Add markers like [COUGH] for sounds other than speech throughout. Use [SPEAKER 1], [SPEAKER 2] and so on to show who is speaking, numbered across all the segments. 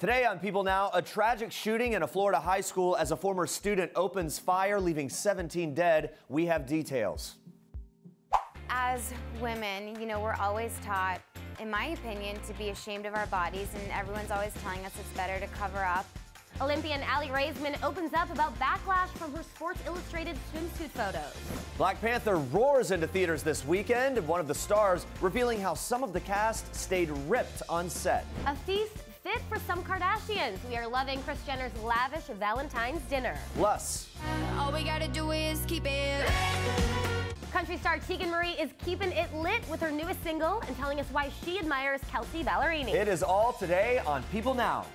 [SPEAKER 1] Today on People Now, a tragic shooting in a Florida high school as a former student opens fire, leaving 17 dead. We have details.
[SPEAKER 2] As women, you know, we're always taught, in my opinion, to be ashamed of our bodies, and everyone's always telling us it's better to cover up.
[SPEAKER 3] Olympian Aly Raisman opens up about backlash from her Sports Illustrated swimsuit photos.
[SPEAKER 1] Black Panther roars into theaters this weekend, and one of the stars revealing how some of the cast stayed ripped on set.
[SPEAKER 3] A feast fit for some Kardashians. We are loving Kris Jenner's lavish Valentine's dinner.
[SPEAKER 1] Plus,
[SPEAKER 4] all we gotta do is keep it.
[SPEAKER 3] Country star Tegan Marie is keeping it lit with her newest single and telling us why she admires Kelsea Ballerini.
[SPEAKER 1] It is all today on People Now.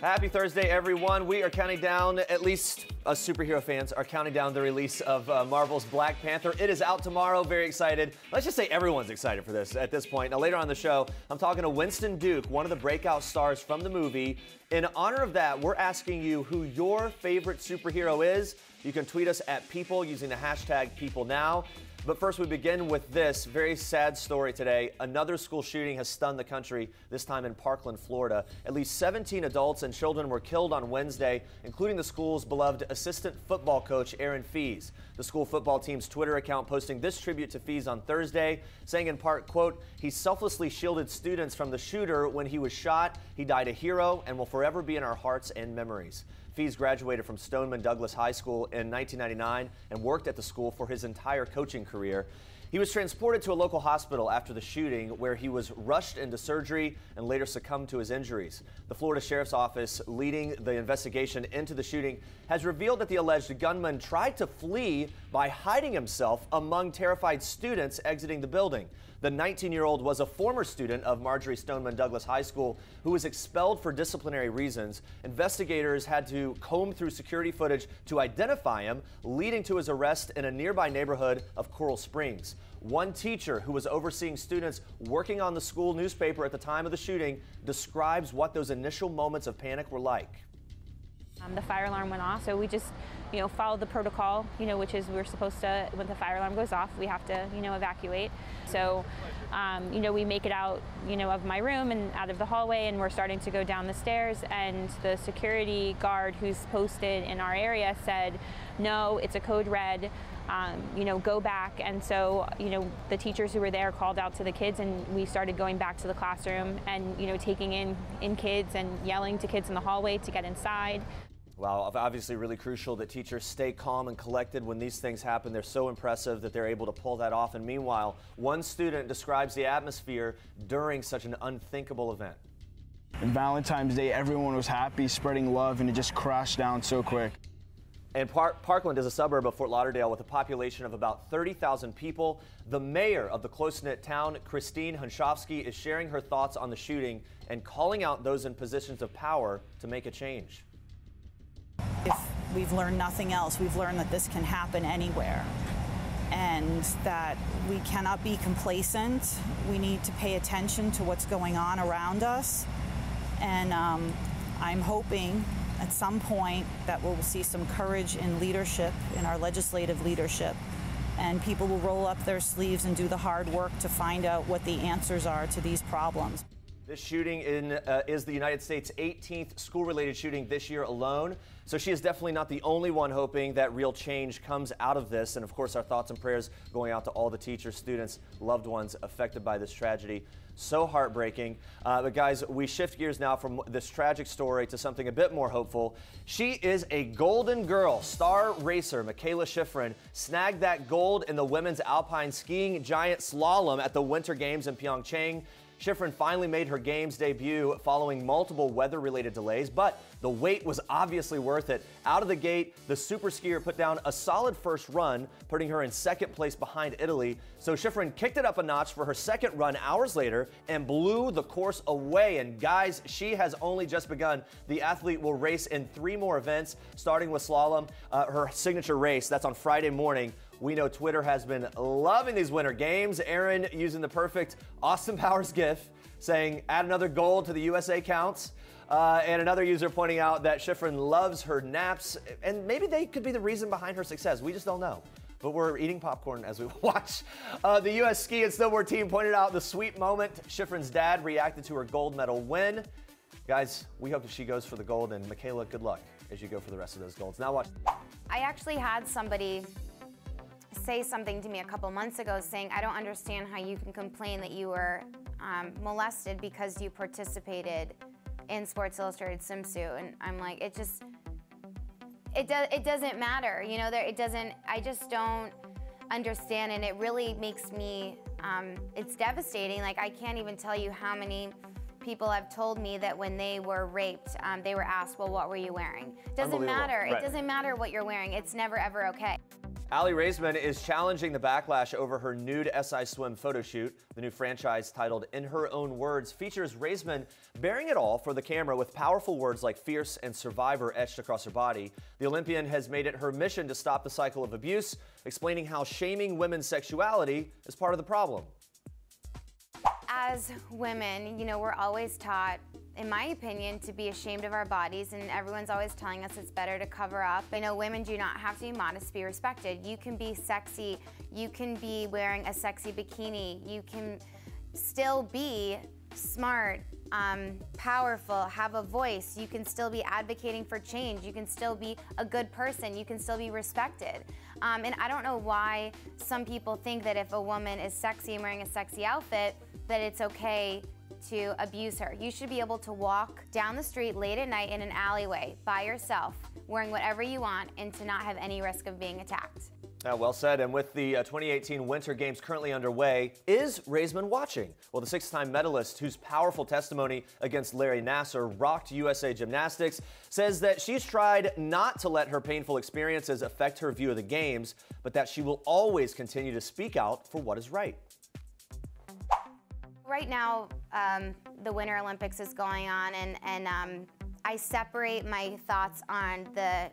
[SPEAKER 1] Happy Thursday, everyone. We are counting down, at least us superhero fans are counting down the release of uh, Marvel's Black Panther. It is out tomorrow. Very excited. Let's just say everyone's excited for this at this point. Now, later on the show, I'm talking to Winston Duke, one of the breakout stars from the movie. In honor of that, we're asking you who your favorite superhero is. You can tweet us at people using the hashtag PeopleNow. But first, we begin with this very sad story today. Another school shooting has stunned the country, this time in Parkland, Florida. At least 17 adults and children were killed on Wednesday, including the school's beloved assistant football coach, Aaron Fees. The school football team's Twitter account posting this tribute to Fees on Thursday, saying in part, quote, he selflessly shielded students from the shooter when he was shot. He died a hero and will forever be in our hearts and memories. Fees graduated from Stoneman Douglas High School in 1999 and worked at the school for his entire coaching career. He was transported to a local hospital after the shooting, where he was rushed into surgery and later succumbed to his injuries. The Florida Sheriff's Office, leading the investigation into the shooting, has revealed that the alleged gunman tried to flee by hiding himself among terrified students exiting the building. The 19 year old was a former student of Marjory Stoneman Douglas High School who was expelled for disciplinary reasons. Investigators had to comb through security footage to identify him, leading to his arrest in a nearby neighborhood of Coral Springs. One teacher who was overseeing students working on the school newspaper at the time of the shooting describes what those initial moments of panic were like.
[SPEAKER 5] Um, the fire alarm went off, so we just, you know, followed the protocol, you know, which is we're supposed to, when the fire alarm goes off, we have to, you know, evacuate. So, um, you know, we make it out, you know, of my room and out of the hallway, and we're starting to go down the stairs, and the security guard who's posted in our area said, no, it's a code red. Um, you know, go back. And so, you know, the teachers who were there called out to the kids, and we started going back to the classroom and, you know, taking in, in kids and yelling to kids in the hallway to get inside.
[SPEAKER 1] Well, obviously, really crucial that teachers stay calm and collected when these things happen. They're so impressive that they're able to pull that off. And meanwhile, one student describes the atmosphere during such an unthinkable event.
[SPEAKER 6] And Valentine's Day, everyone was happy, spreading love, and it just crashed down so quick.
[SPEAKER 1] And Park Parkland is a suburb of Fort Lauderdale with a population of about 30,000 people. The mayor of the close-knit town, Christine Hunschofsky, is sharing her thoughts on the shooting and calling out those in positions of power to make a change.
[SPEAKER 7] If we've learned nothing else, we've learned that this can happen anywhere and that we cannot be complacent. We need to pay attention to what's going on around us. And um, I'm hoping at some point that we'll see some courage in leadership, in our legislative leadership, and people will roll up their sleeves and do the hard work to find out what the answers are to these problems.
[SPEAKER 1] This shooting in, uh, is the United States' 18th school related shooting this year alone. So she is definitely not the only one hoping that real change comes out of this. And of course, our thoughts and prayers going out to all the teachers, students, loved ones affected by this tragedy. So heartbreaking. Uh, but guys, we shift gears now from this tragic story to something a bit more hopeful. She is a golden girl. Star racer Mikaela Shiffrin snagged that gold in the women's alpine skiing giant slalom at the Winter Games in Pyeongchang. Shiffrin finally made her games debut following multiple weather-related delays, but the wait was obviously worth it. Out of the gate, the super skier put down a solid first run, putting her in second place behind Italy. So Shiffrin kicked it up a notch for her second run hours later and blew the course away. And guys, she has only just begun. The athlete will race in three more events, starting with slalom, uh, her signature race. That's on Friday morning. We know Twitter has been loving these winter games. Aaron using the perfect Austin Powers gif saying, add another goal to the USA counts. Uh, and another user pointing out that Shiffrin loves her naps, and maybe they could be the reason behind her success. We just don't know. but we're eating popcorn as we [LAUGHS] watch. Uh, the U.S. ski and snowboard team pointed out the sweet moment. Shiffrin's dad reacted to her gold medal win. Guys, we hope that she goes for the gold, and Mikaela, good luck as you go for the rest of those golds. Now watch.
[SPEAKER 2] I actually had somebody say something to me a couple months ago saying, I don't understand how you can complain that you were um, molested because you participated in Sports Illustrated swimsuit. And I'm like, it just, it, does, it doesn't matter. You know, there, it doesn't, I just don't understand. And it really makes me, um, it's devastating. Like, I can't even tell you how many people have told me that when they were raped, um, they were asked, well, what were you wearing? Doesn't matter.
[SPEAKER 1] Right.
[SPEAKER 2] It doesn't matter what you're wearing. It's never, ever okay.
[SPEAKER 1] Aly Raisman is challenging the backlash over her nude SI Swim photo shoot. The new franchise, titled In Her Own Words, features Raisman bearing it all for the camera with powerful words like fierce and survivor etched across her body. The Olympian has made it her mission to stop the cycle of abuse, explaining how shaming women's sexuality is part of the problem.
[SPEAKER 2] As women, you know, we're always taught, in my opinion, to be ashamed of our bodies, and everyone's always telling us it's better to cover up. I know women do not have to be modest to be respected. You can be sexy, you can be wearing a sexy bikini, you can still be smart, um, powerful, have a voice. You can still be advocating for change. You can still be a good person. You can still be respected. Um, and I don't know why some people think that if a woman is sexy and wearing a sexy outfit, that it's okay to abuse her. You should be able to walk down the street late at night in an alleyway by yourself, wearing whatever you want, and to not have any risk of being attacked.
[SPEAKER 1] Uh, well said. And with the uh, 2018 Winter Games currently underway, is Raisman watching? Well, the six time medalist, whose powerful testimony against Larry Nassar rocked USA Gymnastics, says that she's tried not to let her painful experiences affect her view of the Games, but that she will always continue to speak out for what is right.
[SPEAKER 2] Right now, um, the Winter Olympics is going on, and, and um, I separate my thoughts on the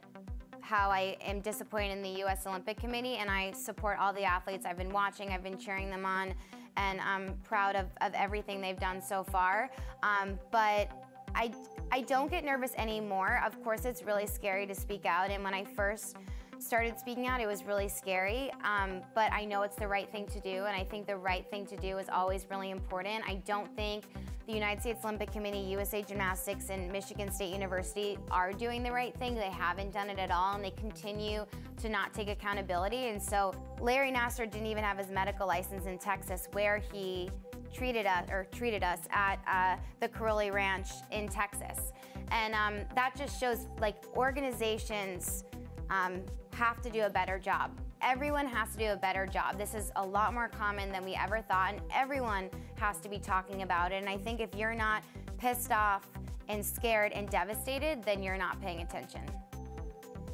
[SPEAKER 2] how I am disappointed in the U.S. Olympic Committee, and I support all the athletes I've been watching, I've been cheering them on, and I'm proud of, of everything they've done so far. Um, but I, I don't get nervous anymore. Of course, it's really scary to speak out, and when I first started speaking out, it was really scary, um, but I know it's the right thing to do, and I think the right thing to do is always really important. I don't think the United States Olympic Committee, USA Gymnastics, and Michigan State University are doing the right thing. They haven't done it at all, and they continue to not take accountability. And so Larry Nassar didn't even have his medical license in Texas, where he treated us or treated us at uh, the Karolyi Ranch in Texas, and um, that just shows like organizations um, have to do a better job. Everyone has to do a better job. This is a lot more common than we ever thought, and everyone has to be talking about it. And I think if you're not pissed off and scared and devastated, then you're not paying attention.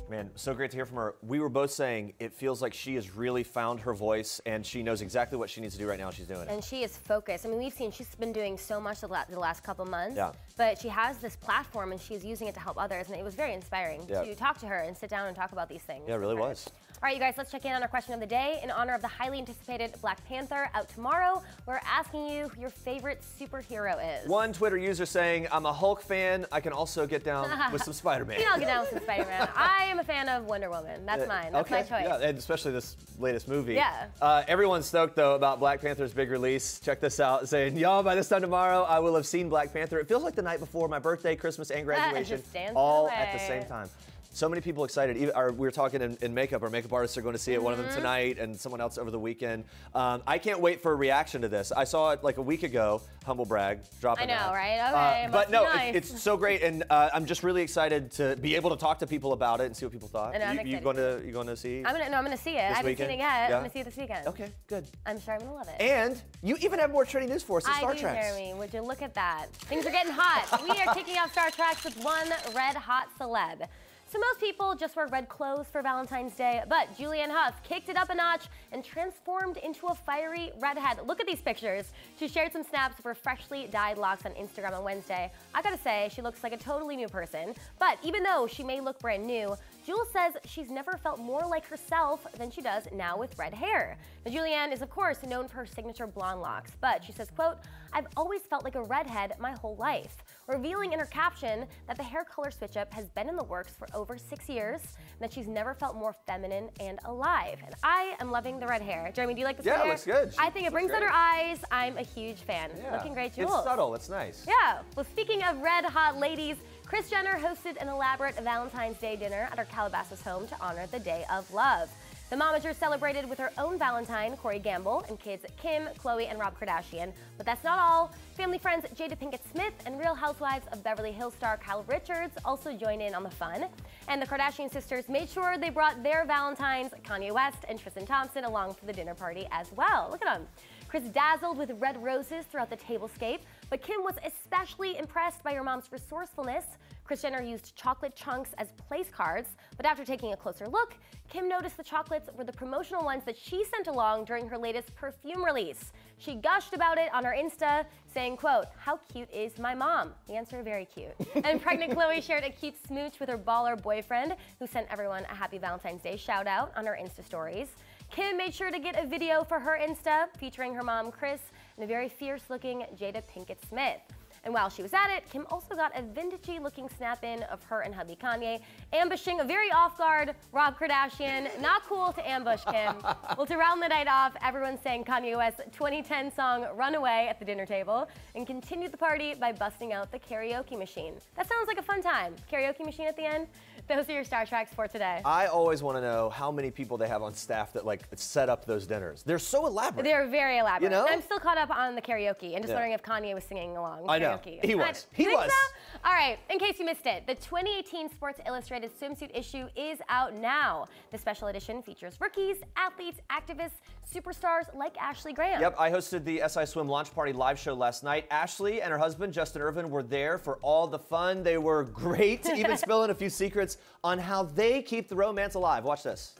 [SPEAKER 1] Man, so great to hear from her. We were both saying it feels like she has really found her voice and she knows exactly what she needs to do right now. She's doing it.
[SPEAKER 3] And she is focused. I mean, we've seen she's been doing so much the, last couple months.
[SPEAKER 1] Yeah.
[SPEAKER 3] But she has this platform and she's using it to help others. And it was very inspiring
[SPEAKER 1] Yeah.
[SPEAKER 3] to talk to her and sit down and talk about these things.
[SPEAKER 1] Yeah, it really was.
[SPEAKER 3] All right, you guys, let's check in on our question of the day. In honor of the highly anticipated Black Panther out tomorrow, we're asking you who your favorite superhero is.
[SPEAKER 1] One Twitter user saying, I'm a Hulk fan. I can also get down [LAUGHS] with some Spider Man.
[SPEAKER 3] You know, I'll get down with some [LAUGHS] Spider-Man. I am a fan of Wonder Woman. That's mine. That's
[SPEAKER 1] okay.
[SPEAKER 3] my choice.
[SPEAKER 1] Yeah, and especially this latest movie.
[SPEAKER 3] Yeah.
[SPEAKER 1] Uh, everyone's stoked though about Black Panther's big release. Check this out, saying, "Y'all, by this time tomorrow, I will have seen Black Panther." It feels like the night before my birthday, Christmas, and graduation all at the same time. So many people excited. Even, our, we were talking in, in makeup. Our makeup artists are going to see it. One of
[SPEAKER 3] Mm-hmm.
[SPEAKER 1] them tonight, and someone else over the weekend. Um, I can't wait for a reaction to this. I saw it like a week ago. Humble brag, dropping
[SPEAKER 3] I know,
[SPEAKER 1] that.
[SPEAKER 3] right?
[SPEAKER 1] Uh,
[SPEAKER 3] Okay,
[SPEAKER 1] but no,
[SPEAKER 3] nice.
[SPEAKER 1] it's so great, and uh, I'm just really excited to be able to talk to people about it and see what people thought.
[SPEAKER 3] And
[SPEAKER 1] you, you going to you going to see?
[SPEAKER 3] I'm gonna no, I'm gonna see it. I haven't
[SPEAKER 1] weekend?
[SPEAKER 3] seen it yet.
[SPEAKER 1] Yeah.
[SPEAKER 3] I'm gonna see it this weekend.
[SPEAKER 1] Okay, good.
[SPEAKER 3] I'm sure I'm gonna love it.
[SPEAKER 1] And you even have more trending news for us
[SPEAKER 3] I
[SPEAKER 1] Star
[SPEAKER 3] do,
[SPEAKER 1] Trek.
[SPEAKER 3] Jeremy. Would you look at that? Things are getting hot. we are kicking off Star Tracks with one red hot celeb. So most people just wear red clothes for Valentine's Day, but Julianne Hough kicked it up a notch and transformed into a fiery redhead. Look at these pictures. She shared some snaps of her freshly dyed locks on Instagram on Wednesday. I gotta say, she looks like a totally new person. But even though she may look brand new, Jewel says she's never felt more like herself than she does now with red hair. Now, Julianne is, of course, known for her signature blonde locks, but she says, quote, I've always felt like a redhead my whole life, revealing in her caption that the hair color switch up has been in the works for over six years and that she's never felt more feminine and alive. And I am loving the red hair. Jeremy, do you like this
[SPEAKER 1] Yeah,
[SPEAKER 3] hair?
[SPEAKER 1] it looks good.
[SPEAKER 3] I think it brings out her eyes. I'm a huge fan.
[SPEAKER 1] Yeah.
[SPEAKER 3] Looking great,
[SPEAKER 1] It's
[SPEAKER 3] Jewel.
[SPEAKER 1] subtle. It's nice.
[SPEAKER 3] Yeah. Well, speaking of red hot ladies, Kris Jenner hosted an elaborate Valentine's Day dinner at her Calabasas home to honor the Day of Love. The momager celebrated with her own Valentine, Corey Gamble, and kids Kim, Khloe, and Rob Kardashian. But that's not all. Family friends Jada Pinkett Smith and Real Housewives of Beverly Hills star Kyle Richards also joined in on the fun. And the Kardashian sisters made sure they brought their Valentines, Kanye West and Tristan Thompson, along for the dinner party as well. Look at them. Kris dazzled with red roses throughout the tablescape, but Kim was especially impressed by her mom's resourcefulness. Kris Jenner used chocolate chunks as place cards, but after taking a closer look, Kim noticed the chocolates were the promotional ones that she sent along during her latest perfume release. She gushed about it on her Insta, saying, quote, how cute is my mom? The answer, very cute. [LAUGHS] and pregnant Khloe shared a cute smooch with her baller boyfriend, who sent everyone a happy Valentine's Day shout out on her Insta stories. Kim made sure to get a video for her Insta featuring her mom, Kris, and a very fierce looking Jada Pinkett Smith. And while she was at it, Kim also got a vintagey looking snap in of her and hubby Kanye, ambushing a very off guard Rob Kardashian. Not cool to ambush Kim. [LAUGHS] well, to round the night off, everyone sang Kanye West's 2010 song Runaway at the dinner table and continued the party by busting out the karaoke machine. That sounds like a fun time. Karaoke machine at the end? Those are your Star Tracks for today.
[SPEAKER 1] I always want to know how many people they have on staff that like set up those dinners. They're so elaborate.
[SPEAKER 3] They're very elaborate.
[SPEAKER 1] You know?
[SPEAKER 3] I'm still caught up on the karaoke and just
[SPEAKER 1] Yeah.
[SPEAKER 3] wondering if Kanye was singing along.
[SPEAKER 1] I know.
[SPEAKER 3] Karaoke.
[SPEAKER 1] He was. He was.
[SPEAKER 3] so? All right. In case you missed it, the 2018 Sports Illustrated swimsuit issue is out now. The special edition features rookies, athletes, activists, superstars like Ashley Graham.
[SPEAKER 1] Yep, I hosted the SI Swim launch party live show last night. Ashley and her husband, Justin Ervin, were there for all the fun. They were great, [LAUGHS] even spilling a few secrets on how they keep the romance alive. Watch this.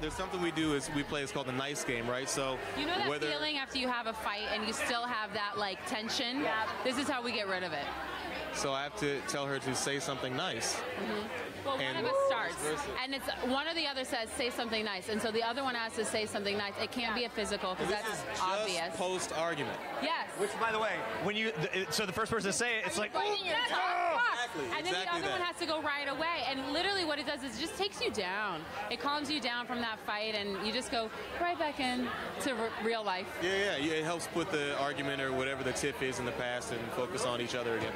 [SPEAKER 8] There's something we do is we play. It's called the nice game, right? So
[SPEAKER 9] You know that
[SPEAKER 8] whether
[SPEAKER 9] feeling after you have a fight and you still have that like tension? Yeah. This is how we get rid of it.
[SPEAKER 8] so I have to tell her to say something nice. Mm-hmm.
[SPEAKER 9] Well,
[SPEAKER 8] And-
[SPEAKER 9] one of us starts, and it's one or the other says say something nice, and so the other one has to say something nice. It can't be a physical because that's
[SPEAKER 8] is just
[SPEAKER 9] obvious.
[SPEAKER 8] post argument.
[SPEAKER 9] yes.
[SPEAKER 10] Which, by the way, when you the, so the first person to say it, it's like, oh,
[SPEAKER 9] Biting your
[SPEAKER 10] "Oh!"
[SPEAKER 9] tongue.
[SPEAKER 8] Exactly,
[SPEAKER 9] And then
[SPEAKER 8] exactly
[SPEAKER 9] the other
[SPEAKER 8] that.
[SPEAKER 9] one has to go right away. And literally, what it does is it just takes you down. It calms you down from that fight, and you just go right back in to r- real life.
[SPEAKER 8] Yeah, yeah, yeah. It helps put the argument or whatever the tiff is in the past and focus on each other again.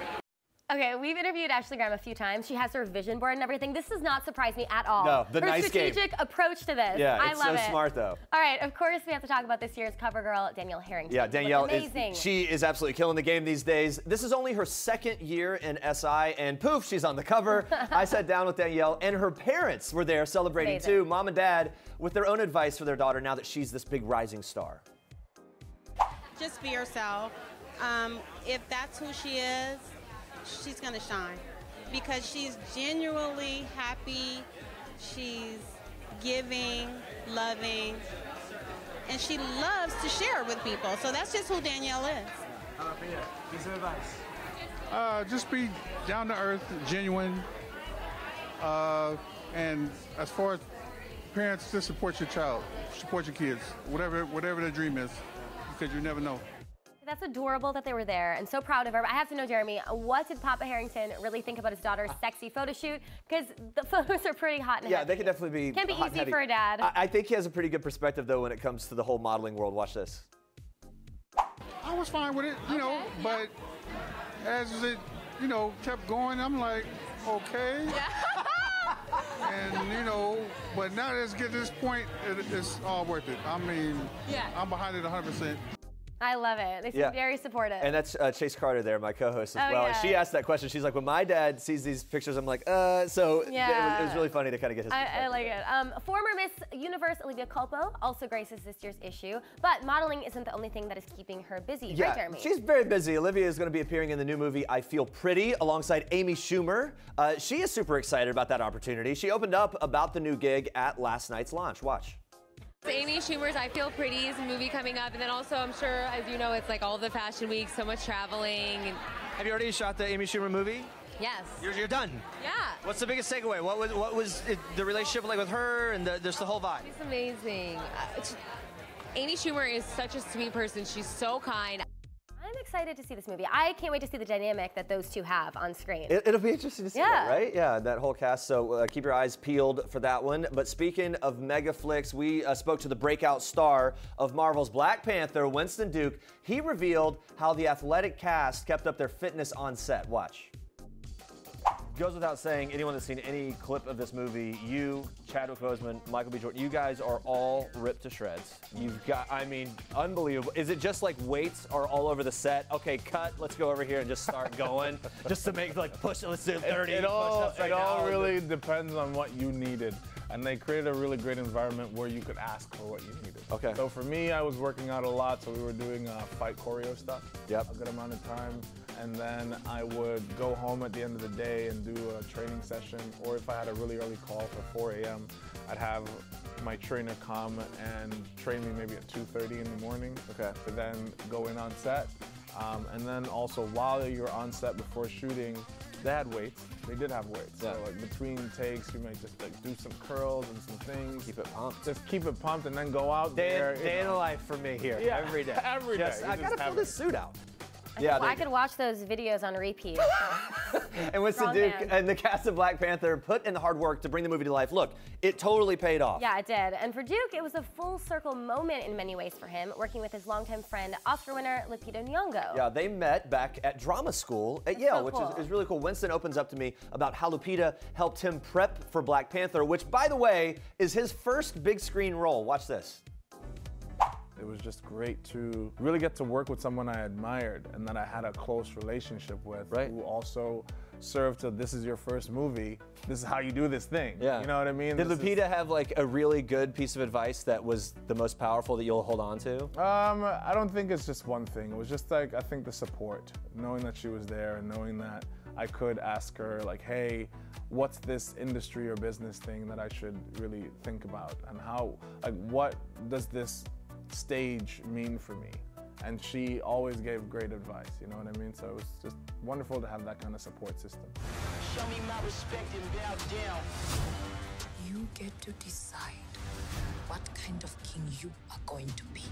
[SPEAKER 3] Okay, we've interviewed Ashley Graham a few times. She has her vision board and everything. This does not surprise me at all.
[SPEAKER 1] No, the
[SPEAKER 3] her
[SPEAKER 1] nice game.
[SPEAKER 3] strategic approach to this.
[SPEAKER 1] Yeah,
[SPEAKER 3] I
[SPEAKER 1] it's
[SPEAKER 3] love
[SPEAKER 1] so
[SPEAKER 3] it.
[SPEAKER 1] smart though.
[SPEAKER 3] All right, of course we have to talk about this year's cover girl, Danielle Herrington.
[SPEAKER 1] Yeah,
[SPEAKER 3] She looks
[SPEAKER 1] Danielle
[SPEAKER 3] amazing.
[SPEAKER 1] is she is absolutely killing the game these days. This is only her second year in SI, and poof, she's on the cover. [LAUGHS] I sat down with Danielle, and her parents were there celebrating
[SPEAKER 3] Amazing.
[SPEAKER 1] too, mom and dad, with their own advice for their daughter now that she's this big rising star.
[SPEAKER 11] just be yourself. Um, if that's who she is, she's gonna shine because she's genuinely happy. She's giving, loving, and she loves to share with people. So that's just who Danielle is.
[SPEAKER 12] Uh, just be down to earth, genuine, uh, and as far as parents, just support your child, support your kids, whatever whatever their dream is, because you never know.
[SPEAKER 3] That's adorable that they were there and so proud of her. But I have to know, Jeremy, what did Papa Herrington really think about his daughter's ah. sexy photo shoot? Because the [LAUGHS] photos are pretty hot and
[SPEAKER 1] Yeah,
[SPEAKER 3] heavy.
[SPEAKER 1] they could definitely be.
[SPEAKER 3] Can't be
[SPEAKER 1] hot and
[SPEAKER 3] easy
[SPEAKER 1] heavy.
[SPEAKER 3] for a dad.
[SPEAKER 1] I, I think he has a pretty good perspective though when it comes to the whole modeling world. Watch this.
[SPEAKER 12] I was fine with it, you know, but as it, you know, kept going, I'm like, okay. [LAUGHS] Yeah. and you know, but now that it's get to this point, it, it's all worth it. I mean,
[SPEAKER 3] Yeah.
[SPEAKER 12] I'm behind it 100%.
[SPEAKER 3] I love it. They seem
[SPEAKER 1] Yeah.
[SPEAKER 3] very supportive.
[SPEAKER 1] And that's uh, Chase Carter there, my co-host as
[SPEAKER 3] Oh,
[SPEAKER 1] well. And
[SPEAKER 3] yeah.
[SPEAKER 1] she asked that question. She's like, when my dad sees these pictures, I'm like, uh. So it, was, it was really funny to kind of get his.
[SPEAKER 3] I, I like it. Um, former Miss Universe Olivia Culpo also graces this year's issue, but modeling isn't the only thing that is keeping her busy,
[SPEAKER 1] Yeah,
[SPEAKER 3] right, Jeremy?
[SPEAKER 1] she's very busy. Olivia is going to be appearing in the new movie I Feel Pretty alongside Amy Schumer. Uh, she is super excited about that opportunity. She opened up about the new gig at last night's launch. Watch.
[SPEAKER 13] Amy Schumer's I Feel Pretty's movie coming up, and then also I'm sure, as you know, it's like all the fashion weeks, so much traveling.
[SPEAKER 10] Have you already shot the Amy Schumer movie?
[SPEAKER 13] Yes.
[SPEAKER 10] You're, you're done.
[SPEAKER 13] Yeah.
[SPEAKER 10] What's the biggest takeaway? What was what was it, the relationship like with her and the, just the whole vibe?
[SPEAKER 13] She's amazing. Uh, sh- Amy Schumer is such a sweet person. She's so kind.
[SPEAKER 3] I'm excited to see this movie. I can't wait to see the dynamic that those two have on screen.
[SPEAKER 1] It, will be interesting to see
[SPEAKER 3] Yeah.
[SPEAKER 1] that, right? Yeah, that whole cast. So uh, keep your eyes peeled for that one. But speaking of mega flicks, we uh, spoke to the breakout star of Marvel's Black Panther, Winston Duke. He revealed how the athletic cast kept up their fitness on set. Watch. Goes without saying, anyone that's seen any clip of this movie, you, Chadwick Boseman, Michael B. Jordan, you guys are all ripped to shreds. You've got, I mean, unbelievable. Is it just like weights are all over the set? Okay, cut. Let's go over here and just start going, [LAUGHS] just to make like push. Let's do 30
[SPEAKER 14] It, it all,
[SPEAKER 1] push-ups right
[SPEAKER 14] it all
[SPEAKER 1] now.
[SPEAKER 14] really depends on what you needed. And they created a really great environment where you could ask for what you needed.
[SPEAKER 1] Okay.
[SPEAKER 14] So for me, I was working out a lot, so we were doing uh, fight choreo stuff.
[SPEAKER 1] Yep.
[SPEAKER 14] A good amount of time. And then I would go home at the end of the day and do a training session. Or if I had a really early call for 4 a.m., I'd have my trainer come and train me maybe at 2.30 in the morning.
[SPEAKER 1] Okay.
[SPEAKER 14] To then go in on set. Um, and then also while you're on set before shooting, they had weights. They did have weights.
[SPEAKER 1] Yeah.
[SPEAKER 14] So like between takes, you might just like do some curls and some things.
[SPEAKER 1] Keep it pumped.
[SPEAKER 14] Just keep it pumped and then go out
[SPEAKER 1] Day,
[SPEAKER 14] there.
[SPEAKER 1] day in the life for me here.
[SPEAKER 14] Yeah,
[SPEAKER 1] Every day. [LAUGHS]
[SPEAKER 14] every day.
[SPEAKER 1] I
[SPEAKER 14] just
[SPEAKER 1] gotta fill this suit out.
[SPEAKER 3] I
[SPEAKER 1] Yeah,
[SPEAKER 3] think I could watch those videos on repeat. [LAUGHS]
[SPEAKER 1] and Winston
[SPEAKER 3] Strong
[SPEAKER 1] Duke
[SPEAKER 3] man.
[SPEAKER 1] and the cast of Black Panther put in the hard work to bring the movie to life. Look, it totally paid off.
[SPEAKER 3] Yeah, it did. And for Duke, it was a full circle moment in many ways for him, working with his longtime friend, Oscar winner Lupita Nyong'o.
[SPEAKER 1] Yeah, they met back at drama school at Yale,
[SPEAKER 3] so
[SPEAKER 1] which
[SPEAKER 3] cool.
[SPEAKER 1] is, is really cool. Winston opens up to me about how Lupita helped him prep for Black Panther, which, by the way, is his first big screen role. Watch this.
[SPEAKER 14] It was just great to really get to work with someone I admired and that I had a close relationship with,
[SPEAKER 1] Right.
[SPEAKER 14] who also served to this is your first movie, this is how you do this thing.
[SPEAKER 1] Yeah.
[SPEAKER 14] You know what I mean?
[SPEAKER 1] Did
[SPEAKER 14] This is-
[SPEAKER 1] Lupita have like a really good piece of advice that was the most powerful that you'll hold on to?
[SPEAKER 14] Um, I don't think it's just one thing. It was just like I think the support, knowing that she was there and knowing that I could ask her like, hey, what's this industry or business thing that I should really think about, and how, like, what does this stage mean for me? And she always gave great advice. You know what I mean? So it was just wonderful to have that kind of support system.
[SPEAKER 15] Show me my respect and bow down.
[SPEAKER 16] You get to decide what kind of king you are going to be.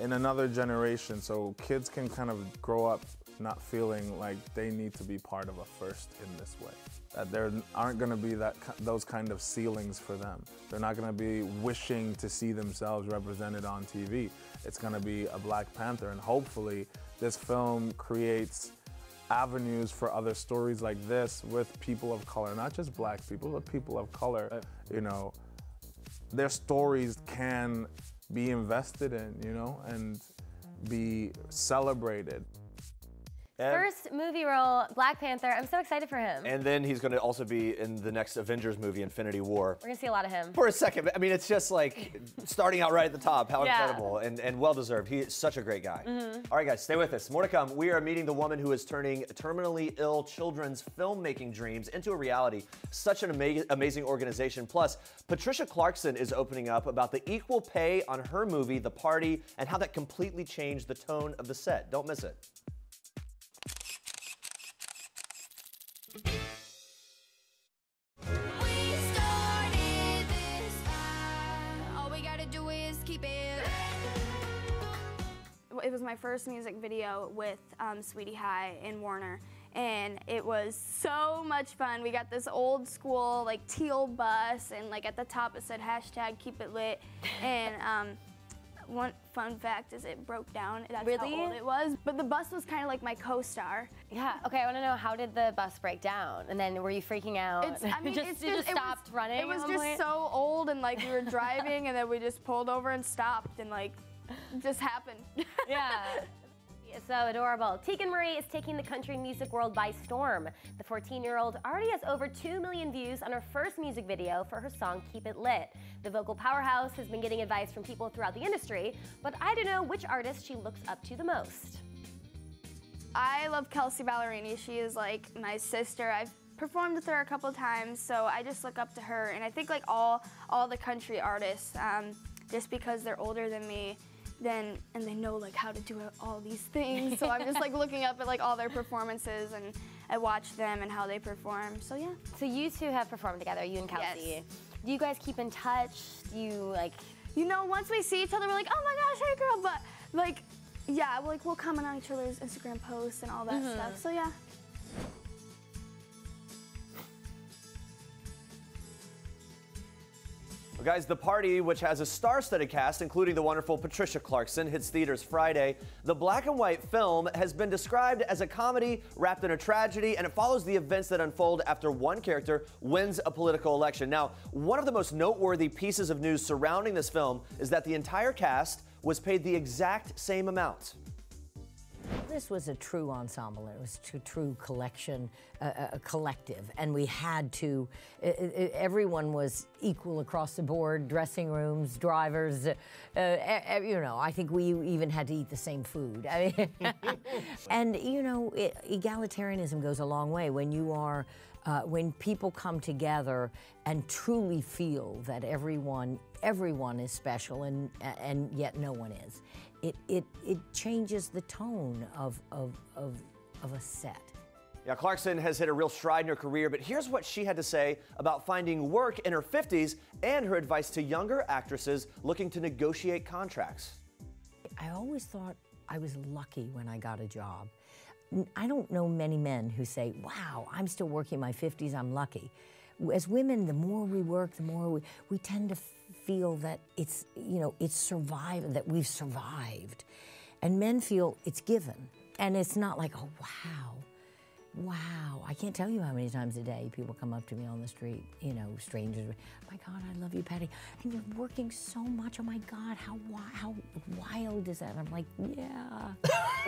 [SPEAKER 14] in another generation so kids can kind of grow up not feeling like they need to be part of a first in this way that there aren't going to be that those kind of ceilings for them. They're not going to be wishing to see themselves represented on TV it's going to be a Black Panther and hopefully this film creates avenues for other stories like this with people of color not just black people but people of color. You know their stories can be invested in, you know, and be celebrated.
[SPEAKER 3] First movie role, Black Panther. I'm so excited for him.
[SPEAKER 1] And then he's going to also be in the next Avengers movie, Infinity War.
[SPEAKER 3] We're gonna see a lot of him.
[SPEAKER 1] For a second, I mean, it's just like starting out right at the top. How
[SPEAKER 3] Yeah.
[SPEAKER 1] incredible and, and well deserved. He is such a great guy.
[SPEAKER 3] Mhm.
[SPEAKER 1] All right, guys, stay with us. More to come. We are meeting the woman who is turning terminally ill children's filmmaking dreams into a reality. Such an ama- amazing organization. Plus, Patricia Clarkson is opening up about the equal pay on her movie, The Party, and how that completely changed the tone of the set. Don't miss it.
[SPEAKER 4] It
[SPEAKER 17] was my first music video with um, Sweety High and Warner, and it was so much fun. We got this old school like teal bus, and like at the top it said hashtag Keep It Lit. [LAUGHS] And um, one fun fact is it broke down. That's
[SPEAKER 3] Really?
[SPEAKER 17] how old it was. But the bus was kind of like my co-star.
[SPEAKER 3] Yeah. Okay. I want to know how did the bus break down, and then were you freaking out?
[SPEAKER 17] It's, I [LAUGHS] mean,
[SPEAKER 3] just,
[SPEAKER 17] it's just, it was-
[SPEAKER 3] stopped running.
[SPEAKER 17] It was just
[SPEAKER 3] point?
[SPEAKER 17] so old, and like we were driving, and then we just pulled over and stopped, and like, [LAUGHS] just happened. [LAUGHS]
[SPEAKER 3] yeah. It's so adorable. Tegan Marie is taking the country music world by storm. The 14 year old already has over 2 million views on her first music video for her song Keep It Lit. The vocal powerhouse has been getting advice from people throughout the industry, but I don't know which artist she looks up to the most.
[SPEAKER 17] I love Kelsea Ballerini. She is like my sister. I've performed with her a couple times, so I just look up to her. And I think like all all the country artists, um, just because they're older than me, then and they know like how to do all these things. So I'm just like [LAUGHS] looking up at like all their performances and I watch them and how they perform. So yeah.
[SPEAKER 3] So you two have performed together, you and Kelsea. Yes. Do you guys keep in touch? Do you like?
[SPEAKER 17] You know, once we see each other, we're like, oh my gosh, hey girl, but like, yeah, like we'll comment on each other's Instagram posts and all that mm-hmm. stuff. So yeah.
[SPEAKER 1] Well, guys, The Party, which has a star-studded cast, including the wonderful Patricia Clarkson, hits theaters Friday. The black and white film has been described as a comedy wrapped in a tragedy, and it follows the events that unfold after one character wins a political election. Now, one of the most noteworthy pieces of news surrounding this film is that the entire cast was paid the exact same amount.
[SPEAKER 18] This was a true ensemble. It was a true collection, uh, a collective, and we had to. It, it, everyone was equal across the board. Dressing rooms, drivers. Uh, you know, I think we even had to eat the same food. I [LAUGHS] mean, and you know, it, egalitarianism goes a long way when you are. Uh, when people come together and truly feel that everyone everyone is special and and yet no one is it, it, it changes the tone of, of, of, of a set.
[SPEAKER 1] Yeah, Clarkson has hit a real stride in her career, but here's what she had to say about finding work in her 50s and her advice to younger actresses looking to negotiate contracts.
[SPEAKER 18] I always thought I was lucky when I got a job. I don't know many men who say, wow, I'm still working in my 50s, I'm lucky. As women, the more we work, the more we, we tend to feel that it's, you know, it's survived, that we've survived. And men feel it's given. And it's not like, oh, wow, wow. I can't tell you how many times a day people come up to me on the street, you know, strangers. My God, I love you, Patty. And you're working so much. Oh my God, how, how wild is that? I'm like, yeah.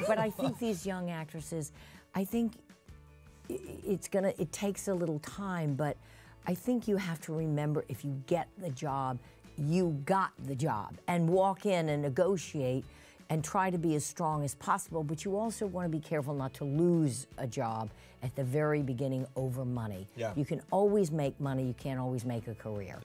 [SPEAKER 18] but I think these young actresses, I think it's gonna, it takes a little time, but I think you have to remember if you get the job, you got the job and walk in and negotiate and try to be as strong as possible, but you also want to be careful not to lose a job at the very beginning over money.
[SPEAKER 1] Yeah.
[SPEAKER 18] You can always make money, you can't always make a career.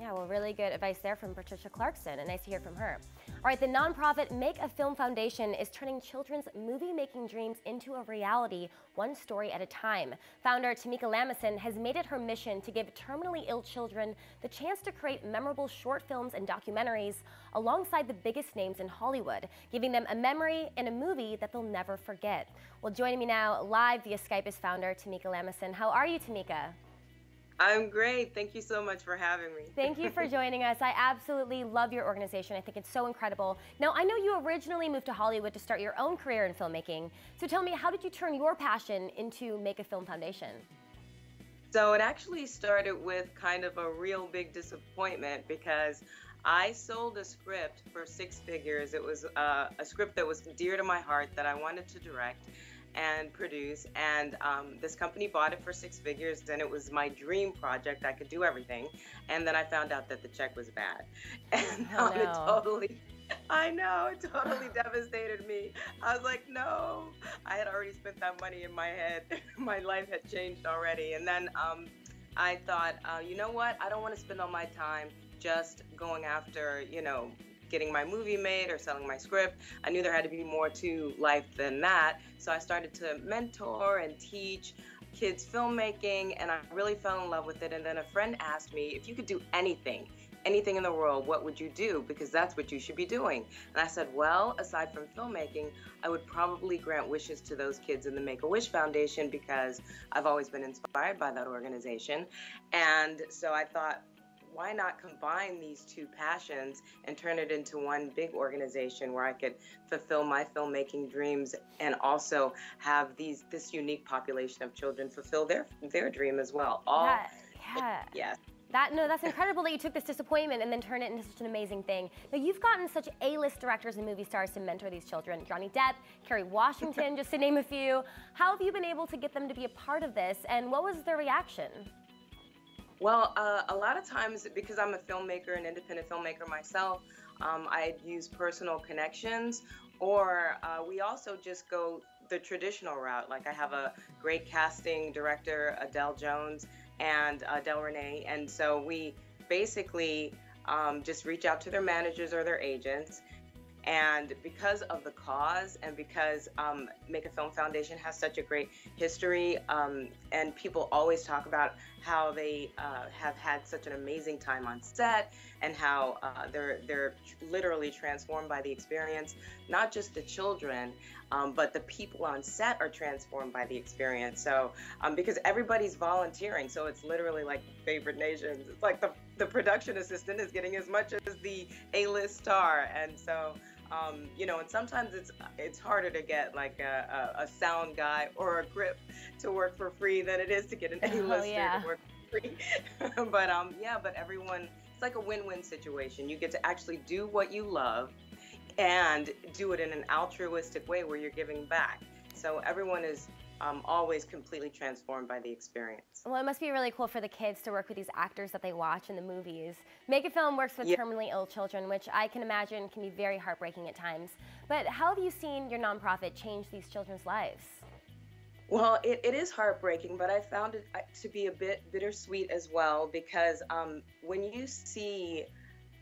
[SPEAKER 3] Yeah, well, really good advice there from Patricia Clarkson, and nice to hear from her. All right, the nonprofit Make a Film Foundation is turning children's movie making dreams into a reality, one story at a time. Founder Tamika Lamison has made it her mission to give terminally ill children the chance to create memorable short films and documentaries alongside the biggest names in Hollywood, giving them a memory and a movie that they'll never forget. Well, joining me now live via Skype is founder Tamika Lamison. How are you, Tamika?
[SPEAKER 19] I'm great. Thank you so much for having me.
[SPEAKER 3] Thank you for [LAUGHS] joining us. I absolutely love your organization. I think it's so incredible. Now, I know you originally moved to Hollywood to start your own career in filmmaking. So tell me, how did you turn your passion into Make a Film Foundation?
[SPEAKER 19] So it actually started with kind of a real big disappointment because I sold a script for six figures. It was uh, a script that was dear to my heart that I wanted to direct and produce. And um, this company bought it for six figures. Then it was my dream project. I could do everything. And then I found out that the check was bad. [LAUGHS] And
[SPEAKER 3] oh, no.
[SPEAKER 19] it totally. I know, it totally [LAUGHS] devastated me. I was like, no, I had already spent that money in my head. [LAUGHS] my life had changed already. And then um, I thought, uh, you know what? I don't want to spend all my time just going after, you know, getting my movie made or selling my script. I knew there had to be more to life than that. So I started to mentor and teach kids filmmaking, and I really fell in love with it. And then a friend asked me if you could do anything, anything in the world, what would you do? Because that's what you should be doing. And I said, well, aside from filmmaking, I would probably grant wishes to those kids in the Make a Wish Foundation because I've always been inspired by that organization. And so I thought, why not combine these two passions and turn it into one big organization where I could fulfill my filmmaking dreams and also have these this unique population of children fulfill their their dream as well.
[SPEAKER 3] All yeah, yeah.
[SPEAKER 19] yeah.
[SPEAKER 3] That no, that's incredible that you took this disappointment and then turned it into such an amazing thing. Now you've gotten such A-list directors and movie stars to mentor these children: Johnny Depp, Kerry Washington, [LAUGHS] just to name a few. How have you been able to get them to be a part of this, and what was their reaction?
[SPEAKER 19] Well, uh, a lot of times, because I'm a filmmaker, an independent filmmaker myself, um, I use personal connections, or uh, we also just go the traditional route. Like I have a great casting director, Adele Jones, and Adele Renee, and so we basically um, just reach out to their managers or their agents And because of the cause, and because um, Make a Film Foundation has such a great history, um, and people always talk about how they uh, have had such an amazing time on set, and how uh, they're they're literally transformed by the experience. Not just the children, um, but the people on set are transformed by the experience. So um, because everybody's volunteering, so it's literally like favorite nations. It's like the the production assistant is getting as much as the A-list star, and so um, you know, and sometimes it's it's harder to get like a, a, a, sound guy or a grip to work for free than it is to get an [LAUGHS] A-lister
[SPEAKER 3] oh, yeah.
[SPEAKER 19] to work for free. [LAUGHS] but um, yeah, but everyone, it's like a win-win situation. You get to actually do what you love, and do it in an altruistic way where you're giving back. So everyone is um, always completely transformed by the experience.
[SPEAKER 3] Well, it must be really cool for the kids to work with these actors that they watch in the movies. Make a Film works with yeah. terminally ill children, which I can imagine can be very heartbreaking at times. But how have you seen your nonprofit change these children's lives?
[SPEAKER 19] Well, it, it is heartbreaking, but I found it to be a bit bittersweet as well because um, when you see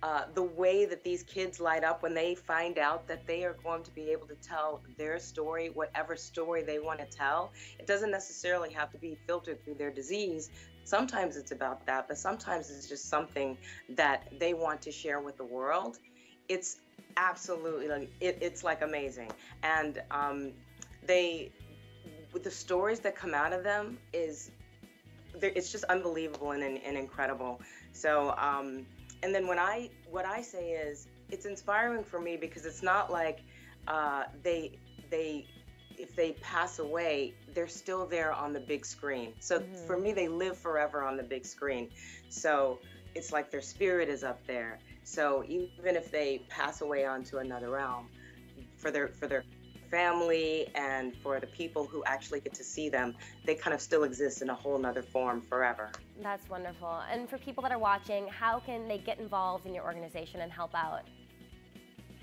[SPEAKER 19] uh, the way that these kids light up when they find out that they are going to be able to tell their story, whatever story they want to tell. It doesn't necessarily have to be filtered through their disease. Sometimes it's about that, but sometimes it's just something that they want to share with the world. It's absolutely it, it's like amazing, and um, they the stories that come out of them is it's just unbelievable and, and, and incredible. So. Um, and then when I what I say is it's inspiring for me because it's not like uh, they they if they pass away they're still there on the big screen. So mm-hmm. for me they live forever on the big screen. So it's like their spirit is up there. So even if they pass away onto another realm for their for their family and for the people who actually get to see them, they kind of still exist in a whole nother form forever.
[SPEAKER 3] That's wonderful. And for people that are watching, how can they get involved in your organization and help out?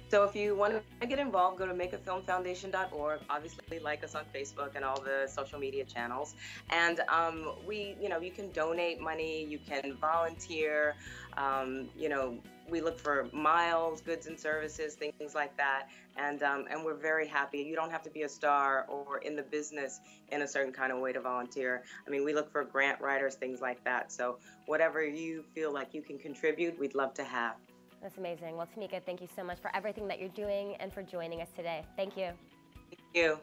[SPEAKER 19] So if you want to get involved, go to makeafilmfoundation.org. Obviously, like us on Facebook and all the social media channels. And um, we, you know, you can donate money, you can volunteer, um, you know, we look for miles, goods and services, things like that, and um, and we're very happy. You don't have to be a star or in the business in a certain kind of way to volunteer. I mean, we look for grant writers, things like that. So whatever you feel like you can contribute, we'd love to have.
[SPEAKER 3] That's amazing. Well, Tamika, thank you so much for everything that you're doing and for joining us today. Thank you.
[SPEAKER 19] Thank you.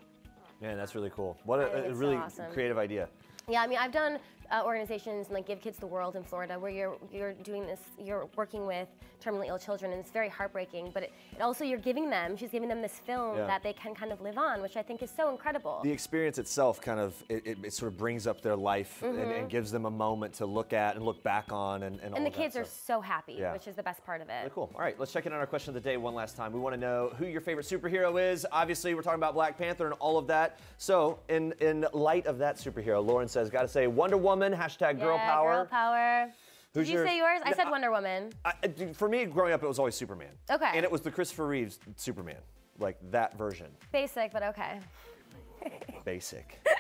[SPEAKER 1] Man, that's really cool. What a, a really so awesome. creative idea.
[SPEAKER 3] Yeah, I mean, I've done uh, organizations like Give Kids the World in Florida, where you're you're doing this, you're working with terminally ill children, and it's very heartbreaking. But it, it also you're giving them, she's giving them this film yeah. that they can kind of live on, which I think is so incredible.
[SPEAKER 1] The experience itself kind of it, it, it sort of brings up their life mm-hmm. and, and,
[SPEAKER 3] mm-hmm.
[SPEAKER 1] gives them a moment to look at and look back on, and and,
[SPEAKER 3] and the kids are so happy,
[SPEAKER 1] yeah.
[SPEAKER 3] which is the best part of it.
[SPEAKER 1] Really cool. All right, let's check in on our question of the day one last time. We want to know who your favorite superhero is. Obviously, we're talking about Black Panther and all of that. So, in in light of that superhero, Lauren says, got to say Wonder Woman hashtag
[SPEAKER 3] yeah.
[SPEAKER 1] Girl power.
[SPEAKER 3] Girl power.
[SPEAKER 1] Who's
[SPEAKER 3] Did you
[SPEAKER 1] your,
[SPEAKER 3] say yours? I said Wonder Woman.
[SPEAKER 1] I, for me, growing up, it was always Superman.
[SPEAKER 3] Okay.
[SPEAKER 1] And it was the Christopher Reeves Superman, like that version.
[SPEAKER 3] Basic, but okay.
[SPEAKER 1] Basic. [LAUGHS]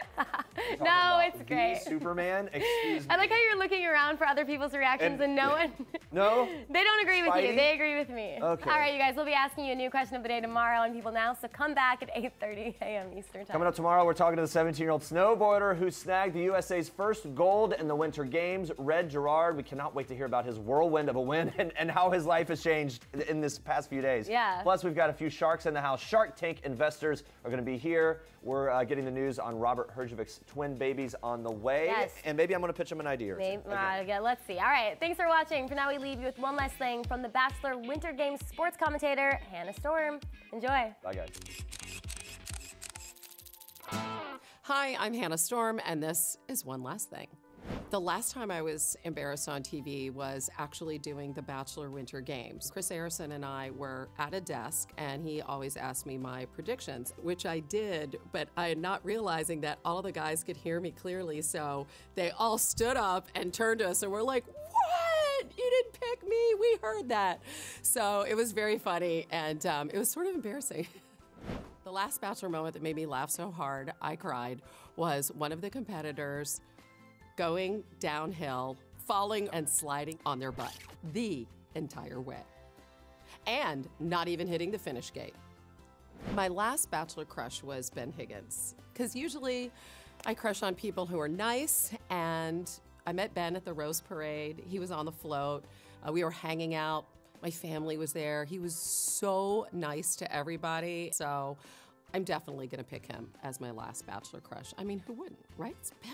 [SPEAKER 3] no, it's great.
[SPEAKER 1] Superman, excuse me.
[SPEAKER 3] I like how you're looking around for other people's reactions and, and no one. [LAUGHS]
[SPEAKER 1] no.
[SPEAKER 3] they don't agree with you. They agree with me.
[SPEAKER 1] Okay.
[SPEAKER 3] All right, you guys. We'll be asking you a new question of the day tomorrow on People Now. So come back at 8:30 a.m. Eastern Time.
[SPEAKER 1] Coming up tomorrow, we're talking to the 17-year-old snowboarder who snagged the USA's first gold in the Winter Games. Red Gerard. We cannot wait to hear about his whirlwind of a win [LAUGHS] and, and how his life has changed in this past few days.
[SPEAKER 3] Yeah.
[SPEAKER 1] Plus, we've got a few sharks in the house. Shark Tank investors are going to be here. We're uh, getting the news on Robert Herjavec's twin babies on the way.
[SPEAKER 3] Yes.
[SPEAKER 1] And maybe I'm going to pitch them an idea.
[SPEAKER 3] Maybe, uh, yeah, let's see. All right. Thanks for watching. For now, we leave you with one last thing from the Bachelor Winter Games sports commentator, Hannah Storm. Enjoy.
[SPEAKER 1] Bye, guys.
[SPEAKER 20] Hi, I'm Hannah Storm, and this is One Last Thing. The last time I was embarrassed on TV was actually doing the Bachelor Winter Games. Chris Harrison and I were at a desk, and he always asked me my predictions, which I did, but I had not realizing that all the guys could hear me clearly. So they all stood up and turned to us and were like, What? You didn't pick me. We heard that. So it was very funny, and um, it was sort of embarrassing. [LAUGHS] the last Bachelor moment that made me laugh so hard, I cried, was one of the competitors going downhill, falling and sliding on their butt the entire way. and not even hitting the finish gate. My last bachelor crush was Ben Higgins, because usually I crush on people who are nice, and I met Ben at the Rose Parade. He was on the float. Uh, we were hanging out. My family was there. He was so nice to everybody. So I'm definitely going to pick him as my last bachelor crush. I mean, who wouldn't, right? It's Ben.